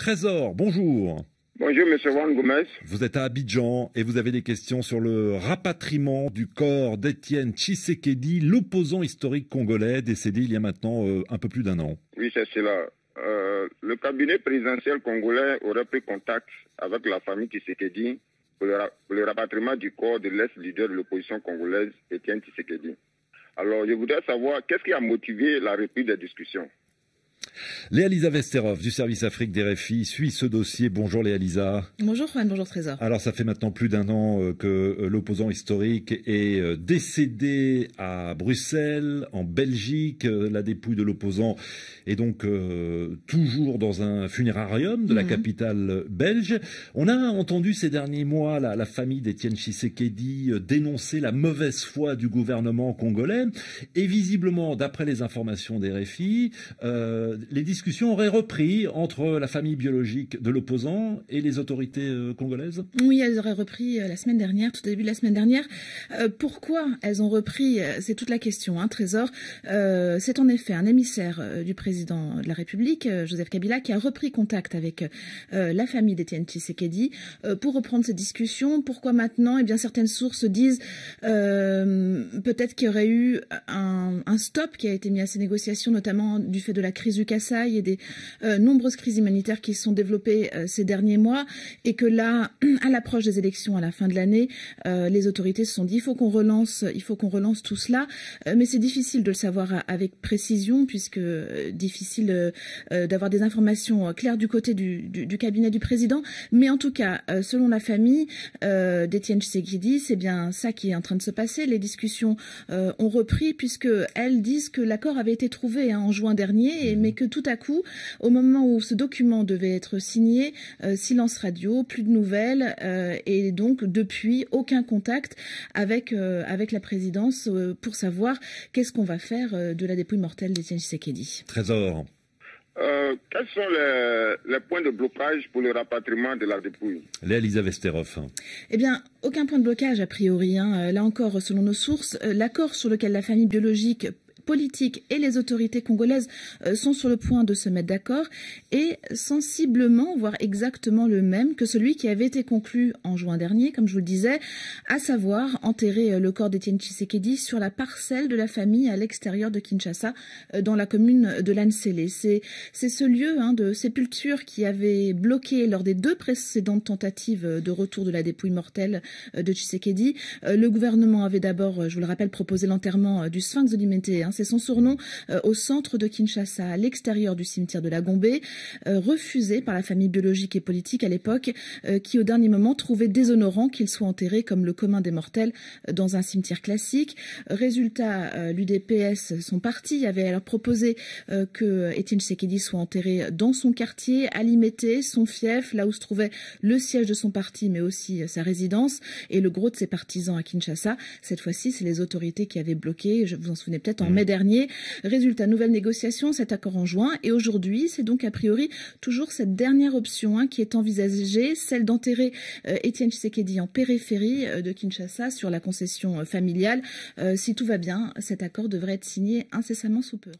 Trésor, bonjour. Bonjour, Monsieur Juan Gomez. Vous êtes à Abidjan et vous avez des questions sur le rapatriement du corps d'Étienne Tshisekedi, l'opposant historique congolais décédé il y a maintenant euh, un peu plus d'un an. Oui, c'est cela. Euh, le cabinet présidentiel congolais aurait pris contact avec la famille Tshisekedi pour le, pour le rapatriement du corps de l'ex-leader de l'opposition congolaise, Étienne Tshisekedi. Alors, je voudrais savoir qu'est-ce qui a motivé la reprise des discussions? Léa Lisa Vesterov du service Afrique des RFI suit ce dossier. Bonjour Léa Lisa. Bonjour Juan, bonjour Trésor. Alors ça fait maintenant plus d'un an euh, que euh, l'opposant historique est euh, décédé à Bruxelles, en Belgique. La dépouille de l'opposant est donc toujours dans un funérarium de la mhm. capitale belge. On a entendu ces derniers mois la, la famille d'Étienne Tshisekedi dénoncer la mauvaise foi du gouvernement congolais. Et visiblement, d'après les informations des RFI, les discussions auraient repris entre la famille biologique de l'opposant et les autorités euh, congolaises? Oui, elles auraient repris euh, la semaine dernière, tout au début de la semaine dernière. Euh, pourquoi elles ont repris C'est toute la question, hein, Trésor. c'est en effet un émissaire du président de la République, Joseph Kabila, qui a repris contact avec la famille d'Étienne Tshisekedi pour reprendre ces discussions. Pourquoi maintenant? Eh bien, certaines sources disent peut-être qu'il y aurait eu un, un stop qui a été mis à ces négociations, notamment du fait de la crise du Kassai et des euh, nombreuses crises humanitaires qui se sont développées euh, ces derniers mois et que là, à l'approche des élections à la fin de l'année, euh, les autorités se sont dit il faut qu'on relance, il faut qu'on relance tout cela, mais c'est difficile de le savoir avec précision puisque difficile d'avoir des informations claires du côté du, cabinet du président. Mais en tout cas, selon la famille d'Étienne Tshisekedi, c'est bien ça qui est en train de se passer. Les discussions ont repris puisque elles disent que l'accord avait été trouvé hein, en juin dernier, mais que tout à coup, au moment où ce document devait être signé, euh, silence radio, plus de nouvelles, euh, et donc depuis aucun contact avec euh, avec la présidence pour savoir qu'est-ce qu'on va faire de la dépouille mortelle d'Étienne Tshisekedi. Trésor. quels sont les, points de blocage pour le rapatriement de la dépouille? Léa Lisa Vesterov. Eh bien, aucun point de blocage a priori. Hein. Là encore, selon nos sources, l'accord sur lequel la famille biologique politique et les autorités congolaises euh, sont sur le point de se mettre d'accord et sensiblement, voire exactement le même que celui qui avait été conclu en juin dernier, comme je vous le disais, à savoir enterrer euh, le corps d'Étienne Tshisekedi sur la parcelle de la famille à l'extérieur de Kinshasa, euh, dans la commune de Lansele. C'est ce lieu hein, de sépulture qui avait bloqué lors des deux précédentes tentatives de retour de la dépouille mortelle de Tshisekedi. Le gouvernement avait d'abord, je vous le rappelle, proposé l'enterrement du sphinx de Limité, hein, c'est son surnom, euh, au centre de Kinshasa, à l'extérieur du cimetière de la Gombe, euh, refusé par la famille biologique et politique à l'époque, euh, qui au dernier moment trouvait déshonorant qu'il soit enterré comme le commun des mortels dans un cimetière classique. Résultat, l'UDPS, son parti, avait alors proposé que Étienne Tshisekedi soit enterré dans son quartier, à Limete, son fief, là où se trouvait le siège de son parti, mais aussi sa résidence, et le gros de ses partisans à Kinshasa. Cette fois-ci, c'est les autorités qui avaient bloqué, je vous en souvenez peut-être, en mai dernier. Résultat, nouvelle négociation, cet accord en juin. Et aujourd'hui, c'est donc a priori toujours cette dernière option hein, qui est envisagée, celle d'enterrer euh, Étienne Tshisekedi en périphérie euh, de Kinshasa sur la concession euh, familiale. si tout va bien, cet accord devrait être signé incessamment sous peu.